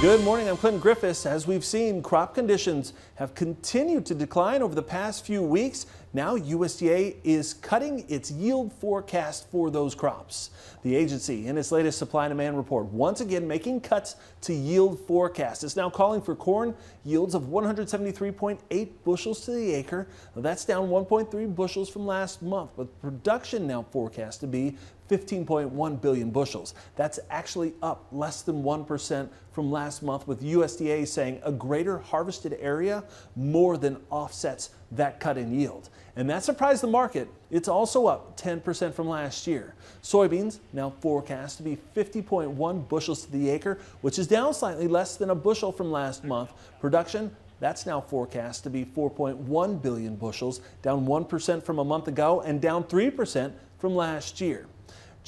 Good morning, I'm Clinton Griffiths. As we've seen, crop conditions have continued to decline over the past few weeks. Now USDA is cutting its yield forecast for those crops. The agency, in its latest supply and demand report, once again making cuts to yield forecast. It's now calling for corn yields of 173.8 bushels to the acre. That's down 1.3 bushels from last month, but production now forecast to be 15.1 billion bushels. That's actually up less than 1% from last month, with USDA saying a greater harvested area more than offsets that cut in yield. And that surprised the market. It's also up 10% from last year. Soybeans now forecast to be 50.1 bushels to the acre, which is down slightly less than a bushel from last month. Production that's now forecast to be 4.1 billion bushels, down 1% from a month ago and down 3% from last year.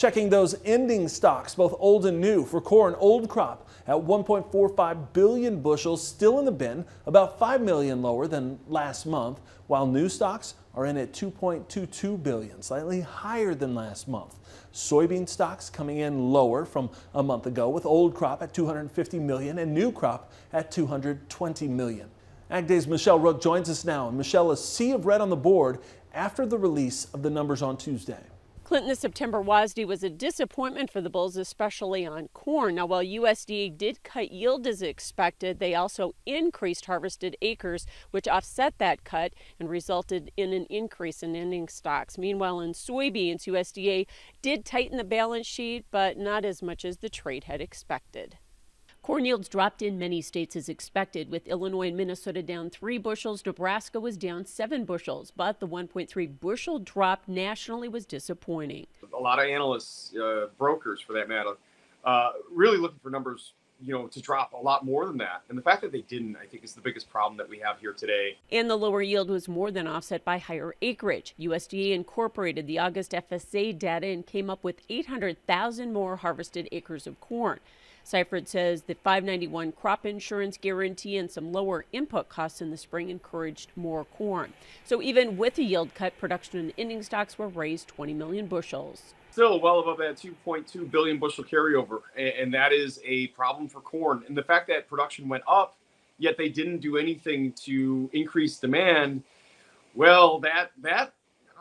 Checking those ending stocks, both old and new, for corn, old crop at 1.45 billion bushels, still in the bin, about 5 million lower than last month, while new stocks are in at 2.22 billion, slightly higher than last month. Soybean stocks coming in lower from a month ago, with old crop at 250 million and new crop at 220 million. Ag Day's Michelle Rook joins us now. And Michelle, a sea of red on the board after the release of the numbers on Tuesday. Clinton, the September WASDE was a disappointment for the Bulls, especially on corn. Now, while USDA did cut yield as expected, they also increased harvested acres, which offset that cut and resulted in an increase in ending stocks. Meanwhile, in soybeans, USDA did tighten the balance sheet, but not as much as the trade had expected. Corn yields dropped in many states as expected, with Illinois and Minnesota down three bushels. Nebraska was down seven bushels, but the 1.3 bushel drop nationally was disappointing. A lot of analysts, uh, brokers for that matter, uh, really looking for numbers you know, to drop a lot more than that. And the fact that they didn't, I think, is the biggest problem that we have here today. And the lower yield was more than offset by higher acreage. USDA incorporated the August FSA data and came up with 800,000 more harvested acres of corn. Seifert says the 591 crop insurance guarantee and some lower input costs in the spring encouraged more corn. So even with a yield cut, production and ending stocks were raised 20 million bushels. Still well above that 2.2 billion bushel carryover, and that is a problem for corn. And the fact that production went up, yet they didn't do anything to increase demand, well, that that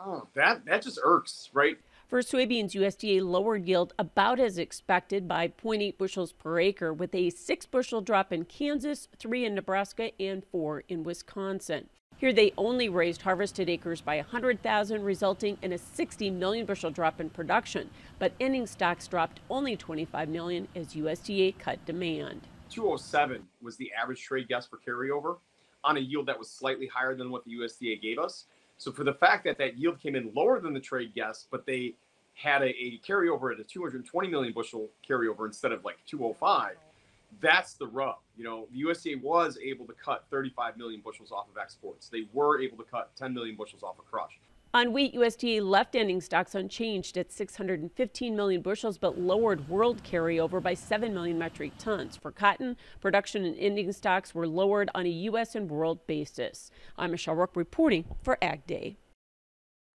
oh, that that just irks, right? For soybeans, USDA lowered yield about as expected by 0.8 bushels per acre, with a 6 bushel drop in Kansas, 3 in Nebraska, and 4 in Wisconsin. Here they only raised harvested acres by 100,000, resulting in a 60 million bushel drop in production. But ending stocks dropped only 25 million as USDA cut demand. 207 was the average trade guess for carryover on a yield that was slightly higher than what the USDA gave us. So for the fact that that yield came in lower than the trade guess, but they had a, a carryover at a 220 million bushel carryover instead of like 205, that's the rub. You know, the USDA was able to cut 35 million bushels off of exports. They were able to cut 10 million bushels off of crush. On wheat, USDA left ending stocks unchanged at 615 million bushels, but lowered world carryover by 7 million metric tons. For cotton, production and ending stocks were lowered on a U.S. and world basis. I'm Michelle Rook reporting for Ag Day.